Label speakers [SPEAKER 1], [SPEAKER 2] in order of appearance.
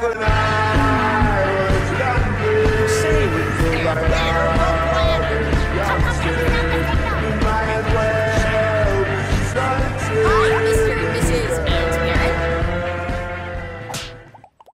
[SPEAKER 1] Good night.